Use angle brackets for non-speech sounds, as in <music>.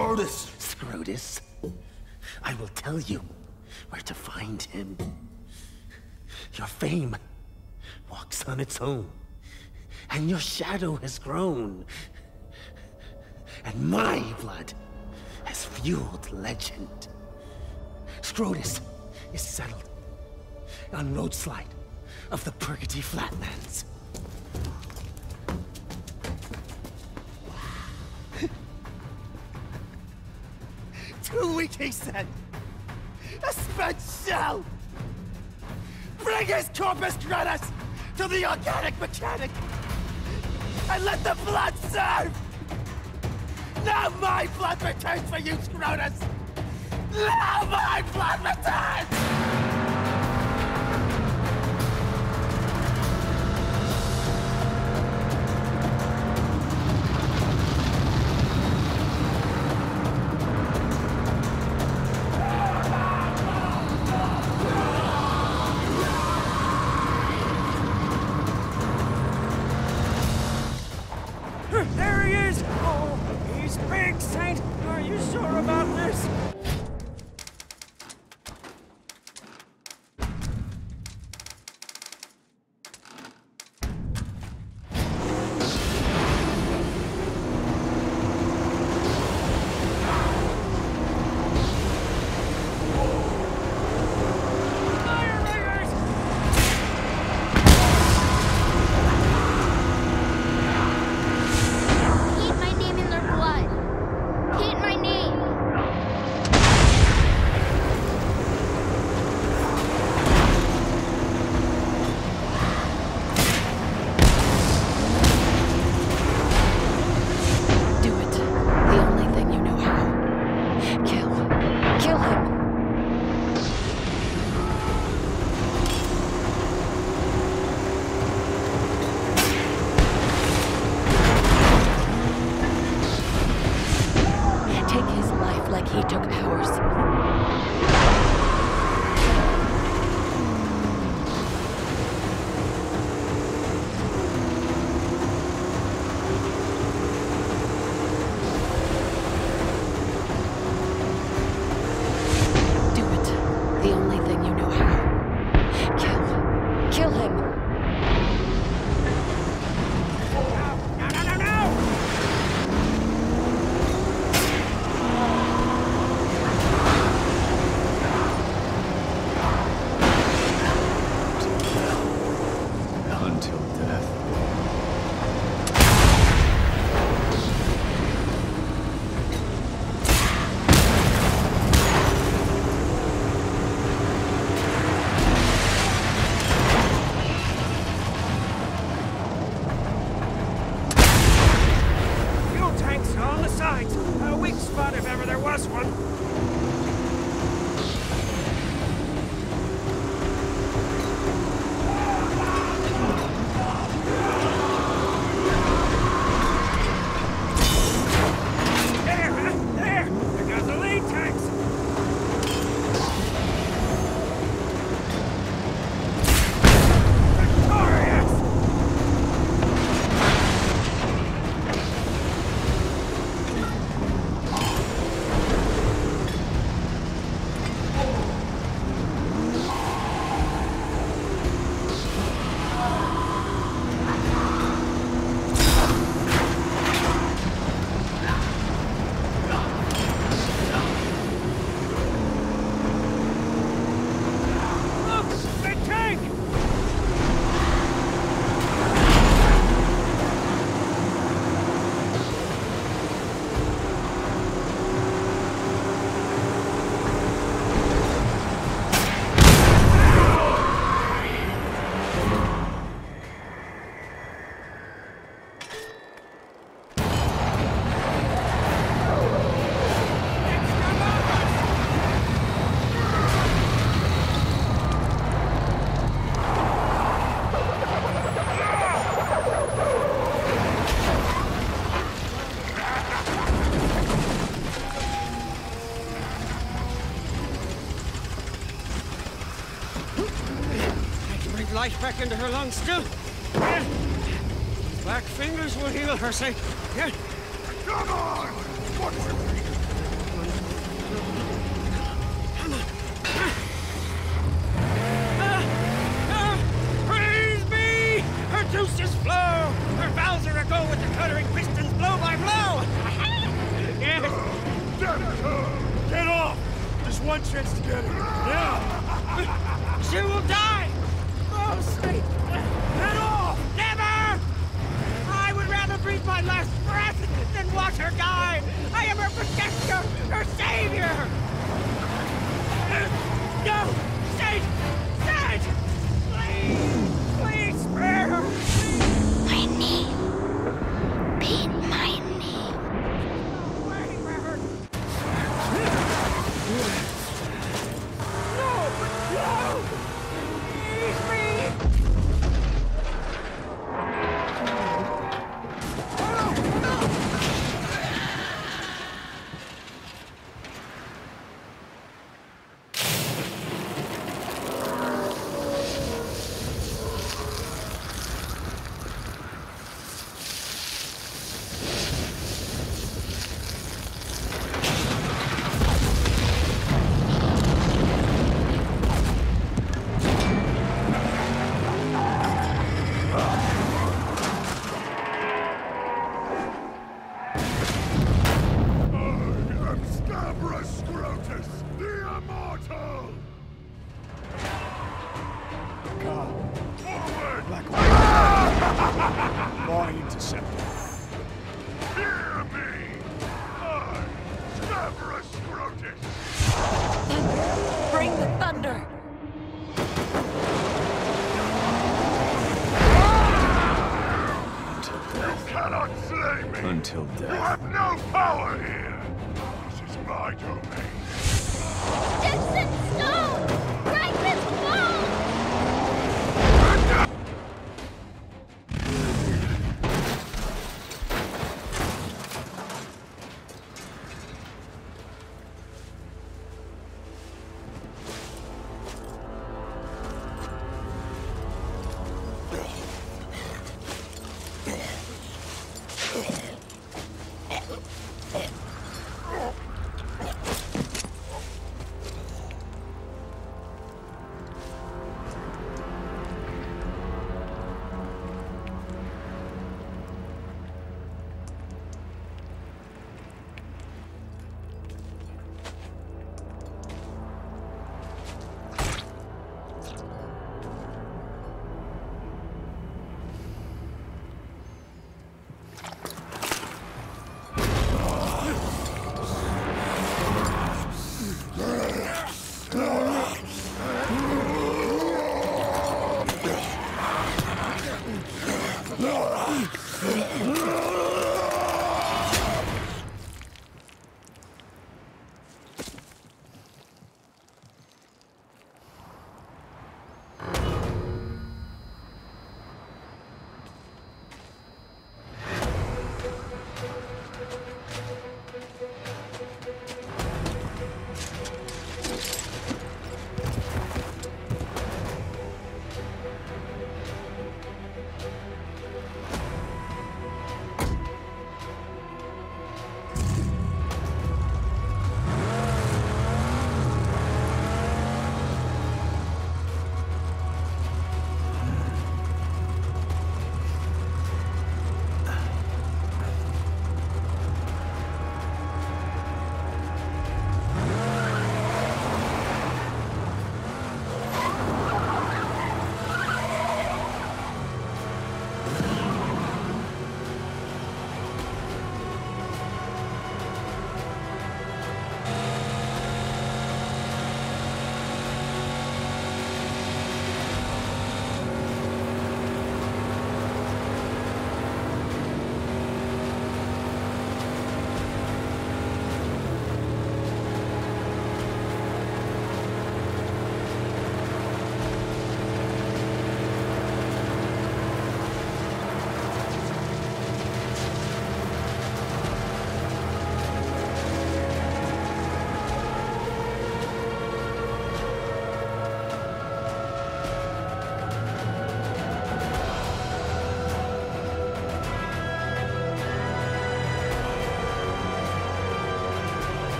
Scrotus! Scrotus, I will tell you where to find him. Your fame walks on its own, and your shadow has grown. And my blood has fueled legend. Scrotus is settled on Roadslide of the Purgatory Flatlands. Spent shell! Bring his corpus gratis to the organic mechanic! And let the blood serve! Now my blood returns for you, Scrotus! Now my blood returns! life back into her lungs still. Black fingers will heal her, say. Yeah. Come on! What's juices flow! Her bowels are aglow with the cutting pistons blow by blow! <laughs> Yeah. Get off! There's one chance to get her. Now! <laughs> she will die! Mostly! At all! Never! I would rather breathe my last breath than watch her die! I am her protector, her savior! No! Until You death. have no power here! This is my domain.